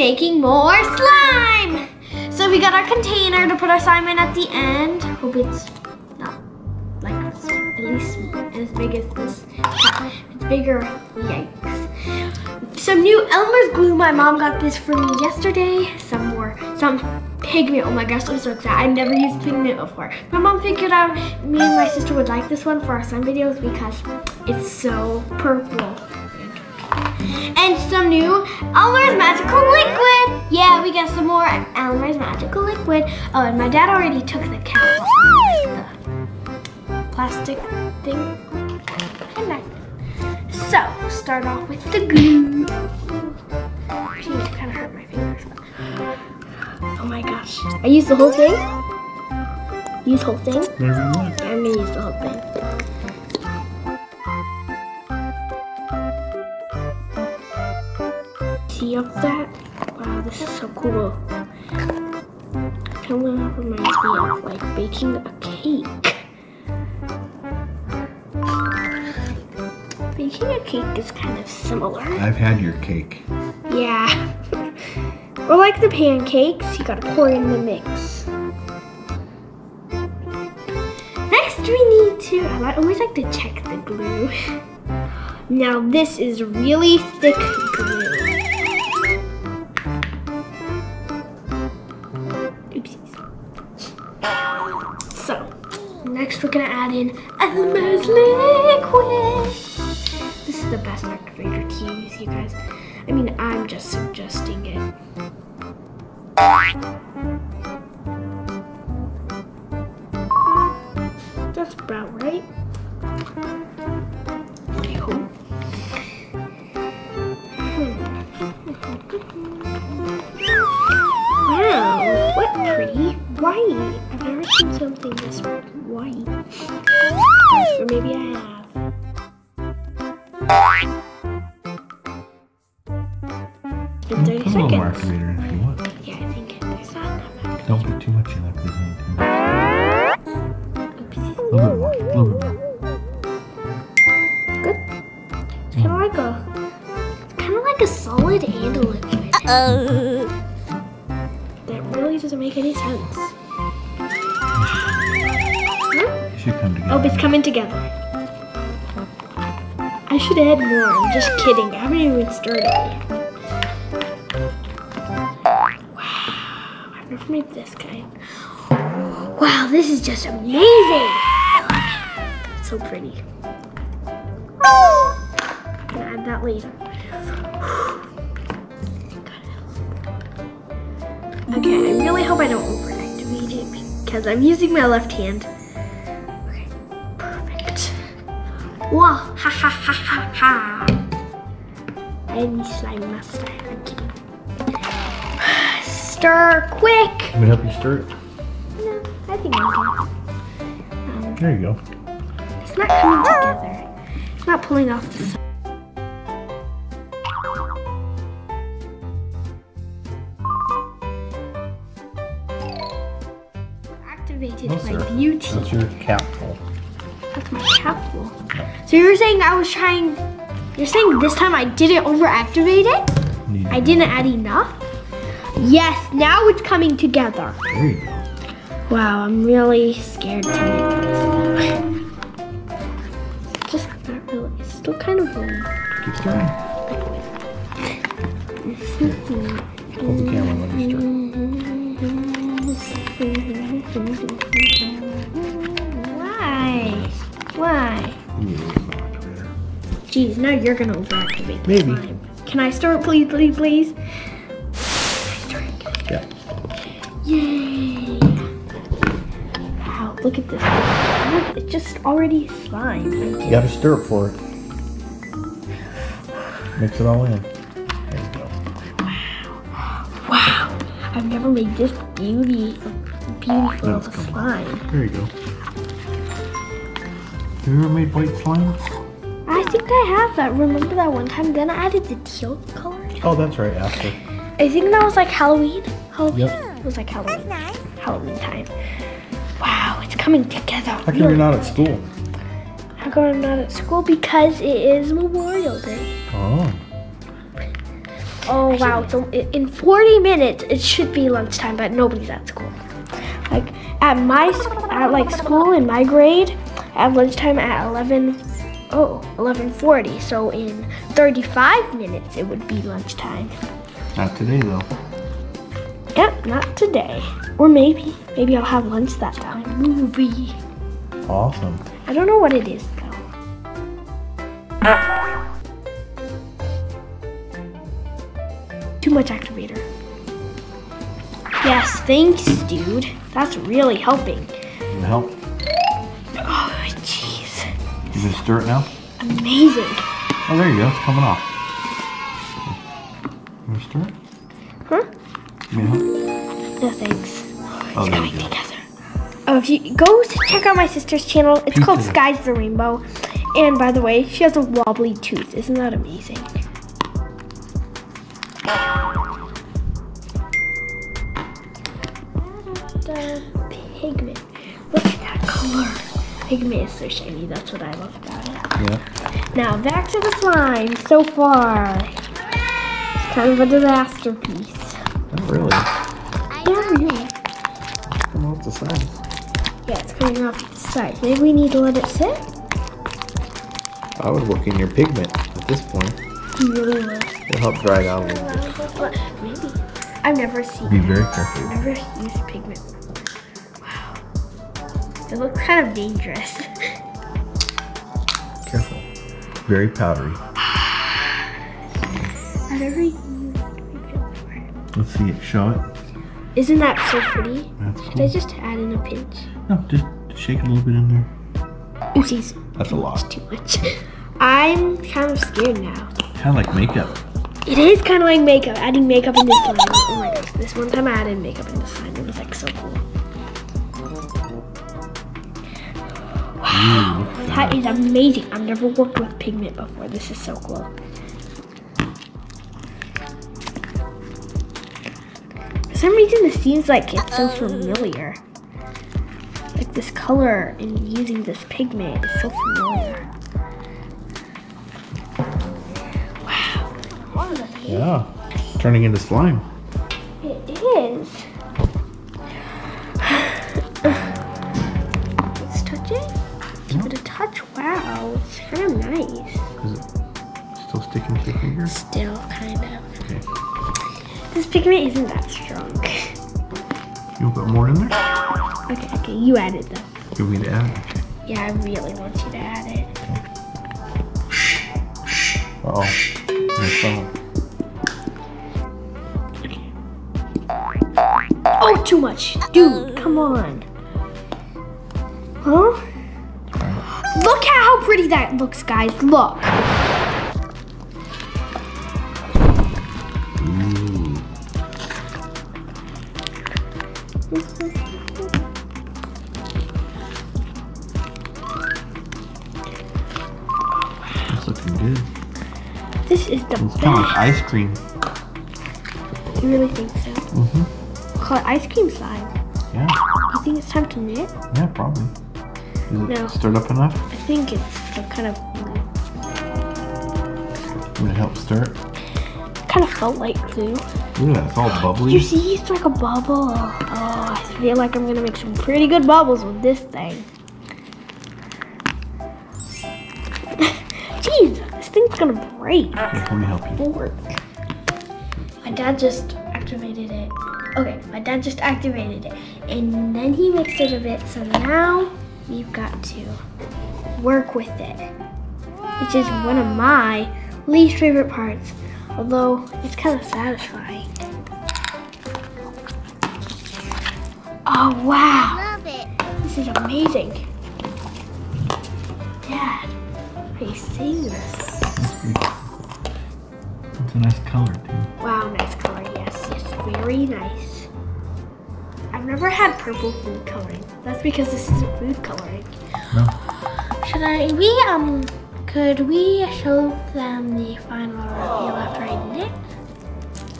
making more slime. So we got our container to put our slime in at the end. Hope it's not like at least as big as this. It's bigger, yikes. Some new Elmer's glue, my mom got this for me yesterday. Some more, some pigment, oh my gosh, I'm so excited. I've never used pigment before. My mom figured out me and my sister would like this one for our slime videos because it's so purple and some new Elmer's Magical Liquid. Yeah, we got some more Elmer's Magical Liquid. Oh, and my dad already took the cap off the plastic thing. So, start off with the glue. Geez, it kind of hurt my fingers. Oh my gosh. I used the whole thing? Use the whole thing? Whatever you want. I'm gonna use the whole thing. Up that? Wow, this is so cool. Kind of reminds me of like baking a cake. Baking a cake is kind of similar. I've had your cake. Yeah. or like the pancakes, you gotta pour in the mix. Next we need to, I always like to check the glue. Now this is really thick glue. So, next we're gonna add in Elmer's liquid. This is the best activator to use, you guys. I mean, I'm just suggesting it. That's about right. I hope. Hmm. Wow, what pretty white. I've never seen something this white. Or maybe I have. In 30 Put a little more seconds. activator in if you want. Yeah, I think there's not enough. Don't put too much in there because you need Oopsies. A little bit more. A little bit more. Good. It's kind of like a, it's kind of like a solid and a liquid. Should come together. Oh, it's coming together. I should add more. I'm just kidding. I haven't even started. Wow, I've never made this kind. Wow, this is just amazing. So pretty. I'm Gonna add that later. Okay, I really hope I don't it because I'm using my left hand. Wow, ha ha ha ha ha. I'm slime master. I'm kidding. Stir quick. Let me help you stir it. No, I think I can. Um, There you go. it's not coming together. It's not pulling off the side. Activated No, my sir. beauty. That's your capful. That's my capsule. So you're saying I was trying, you're saying this time I didn't overactivate it? Need I didn't add enough? Yes, now it's coming together. There you go. Wow, I'm really scared to make this. Just not really, it's still kind of warm. Keep stirring. Hold the camera let me stir. Jeez, now you're gonna overactivate Maybe. slime. Can I start, please, please, please? Yeah. Yay! Wow, look at this. Look, It's just already slime. You gotta stir it for it. Mix it all in. There you go. Wow, Wow. I've never made this beauty, beautiful of a That's slime. There you go. Have you ever made white slime? I think I have that. Remember that one time? Then I added the teal color. Oh, that's right, after. I think that was like Halloween. Halloween. Yep. It was like Halloween. Halloween time. Wow, it's coming together. How come you're not at school? How come I'm not at school? Because it is Memorial Day. Oh. Oh wow! So in 40 minutes it should be lunchtime, but nobody's at school. Like at my at like school in my grade, at lunchtime at 11 oh 11:40. So in 35 minutes it would be lunchtime. Not today though. Yep, not today. Or maybe maybe I'll have lunch that time. Movie. Awesome. I don't know what it is though. Too much activator. Yes, thanks, dude. That's really helping. Help? You can stir it now? Amazing. Oh, there you go. It's coming off. You want to stir it? Huh? Help? No thanks. Oh, there Coming you go. together. Oh, if you go check out my sister's channel, it's Pizza. called Sky's the Rainbow. And by the way, she has a wobbly tooth. Isn't that amazing? Pigment is so shiny. That's what I love about it. Yeah. Now back to the slime. So far, it's kind of a disaster piece. Not really. Yeah, really. Come off the sides. Yeah, it's coming off the side. Maybe we need to let it sit. I would work in your pigment at this point. You really will. It'll help dry it out a little bit. Maybe. I've never seen. Be very careful. I've never used pigment. It looks kind of dangerous. Careful. Very powdery. I've never used pigment before. Let's see it. Show it. Isn't that so pretty? That's Should I just add in a pinch? No, just shake it a little bit in there. Oopsies. That's a lot. Too much. I'm kind of scared now. Kind of like makeup. It is kind of like makeup, adding makeup in this slime. Oh my gosh, this one time I added makeup in this slime. It was like so cool. Ooh, look That is amazing. I've never worked with pigment before. This is so cool. For some reason, this seems like it's so familiar. Like this color and using this pigment is so familiar. Wow. This is amazing. Yeah. Turning into slime. It is. Sticking to your finger? Still kind of. Okay. This pigment isn't that strong. You want to put more in there? Okay, okay, you add it though. You want me to add? Okay. Yeah, I really want you to add it. Uh oh. There's some. Oh, too much. Dude, come on. Huh? Look at how pretty that looks, guys. Look. That's looking good. This is the It's kind of like ice cream. You really think so? Mm-hmm. Call it ice cream slime. Yeah. You think it's time to knit? Yeah, probably. Is it No. stirred up enough? I think it's kind of Would it help stir it? Kind of felt like glue. Yeah. It's all bubbly. You see, it's like a bubble. Oh, I feel like I'm gonna make some pretty good bubbles with this thing. Jeez, this thing's gonna break. Here, let me help you. Fork. My dad just activated it. Okay, my dad just activated it, and then he mixed it a bit. So now we've got to work with it, which is one of my least favorite parts. Although it's kind of satisfying. Oh wow! Love it. This is amazing. Dad, are you seeing this? It's a nice color, too. Wow, nice color. Yes, yes, very nice. I've never had purple food coloring. That's because this isn't food coloring. No. Should I? We um, could we show them the final reveal after I knit?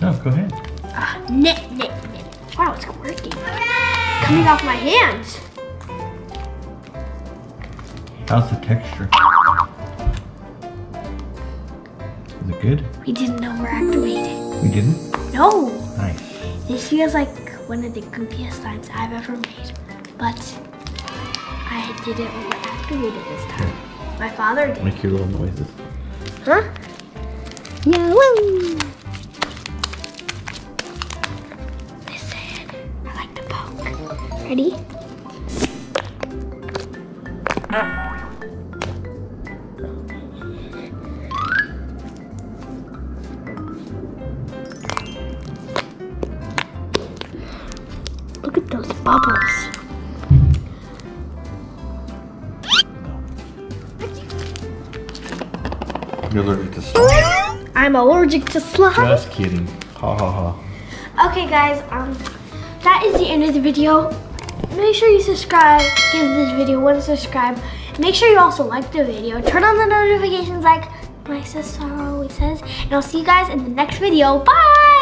No, go ahead. Ah, knit, knit, knit. Wow, it's working. Coming off my hands. How's the texture? Is it good? We didn't know we're activated. We didn't? No, Nice. this feels like one of the goofiest slimes I've ever made, but I did it overactivated this time. My father did. Make your little noises. Huh? Yeah, woo! Listen, I like to poke. Ready? Allergic to slime? I'm allergic to slime. Just kidding. Ha ha ha. Okay guys, um, that is the end of the video. Make sure you subscribe, give this video one subscribe. Make sure you also like the video. Turn on the notifications like my sister always says. And I'll see you guys in the next video. Bye!